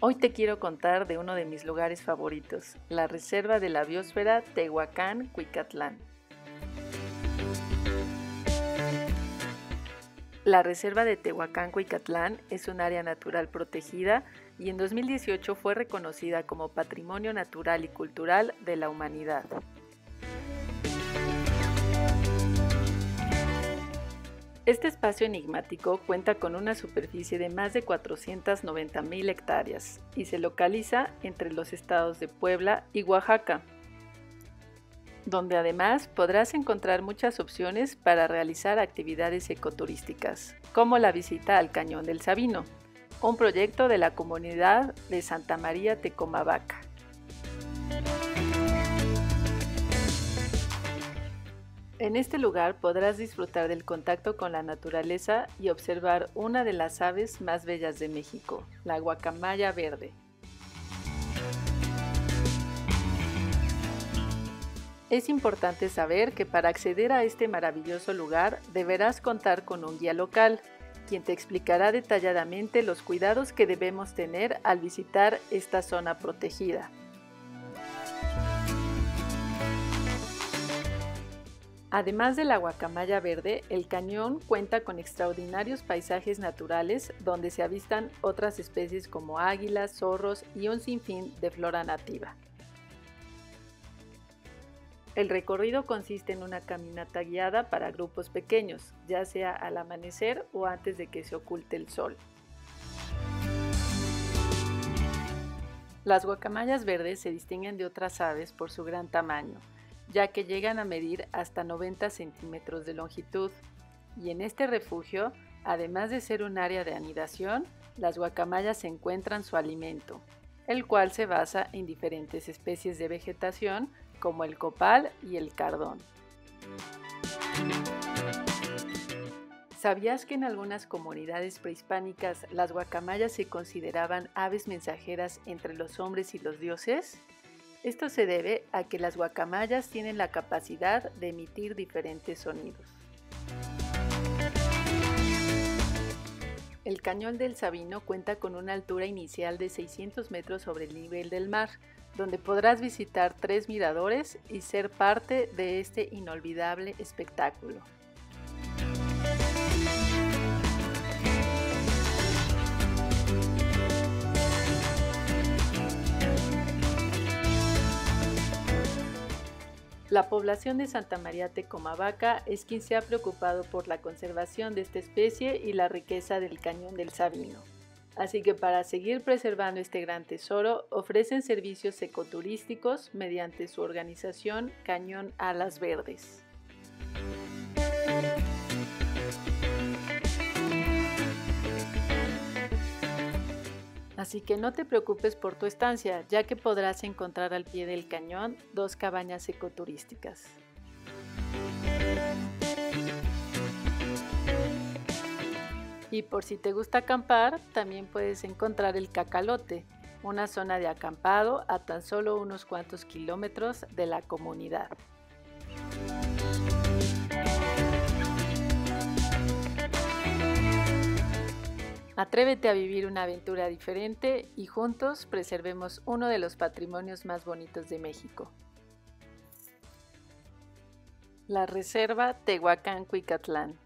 Hoy te quiero contar de uno de mis lugares favoritos, la Reserva de la Biosfera Tehuacán-Cuicatlán. La Reserva de Tehuacán-Cuicatlán es un área natural protegida y en 2018 fue reconocida como Patrimonio Natural y Cultural de la Humanidad. Este espacio enigmático cuenta con una superficie de más de 490.000 hectáreas y se localiza entre los estados de Puebla y Oaxaca, donde además podrás encontrar muchas opciones para realizar actividades ecoturísticas, como la visita al Cañón del Sabino, un proyecto de la comunidad de Santa María Tecomavaca. En este lugar podrás disfrutar del contacto con la naturaleza y observar una de las aves más bellas de México, la guacamaya verde. Es importante saber que para acceder a este maravilloso lugar deberás contar con un guía local, quien te explicará detalladamente los cuidados que debemos tener al visitar esta zona protegida. Además de la guacamaya verde, el cañón cuenta con extraordinarios paisajes naturales donde se avistan otras especies como águilas, zorros y un sinfín de flora nativa. El recorrido consiste en una caminata guiada para grupos pequeños, ya sea al amanecer o antes de que se oculte el sol. Las guacamayas verdes se distinguen de otras aves por su gran tamaño, ya que llegan a medir hasta 90 centímetros de longitud. Y en este refugio, además de ser un área de anidación, las guacamayas encuentran su alimento, el cual se basa en diferentes especies de vegetación como el copal y el cardón. ¿Sabías que en algunas comunidades prehispánicas las guacamayas se consideraban aves mensajeras entre los hombres y los dioses? Esto se debe a que las guacamayas tienen la capacidad de emitir diferentes sonidos. El cañón del Sabino cuenta con una altura inicial de 600 metros sobre el nivel del mar, donde podrás visitar tres miradores y ser parte de este inolvidable espectáculo. La población de Santa María Tecomavaca es quien se ha preocupado por la conservación de esta especie y la riqueza del cañón del Sabino. Así que para seguir preservando este gran tesoro, ofrecen servicios ecoturísticos mediante su organización Cañón Alas Verdes. Así que no te preocupes por tu estancia, ya que podrás encontrar al pie del cañón dos cabañas ecoturísticas. Y por si te gusta acampar, también puedes encontrar el Cacalote, una zona de acampado a tan solo unos cuantos kilómetros de la comunidad. Atrévete a vivir una aventura diferente y juntos preservemos uno de los patrimonios más bonitos de México. La Reserva Tehuacán-Cuicatlán.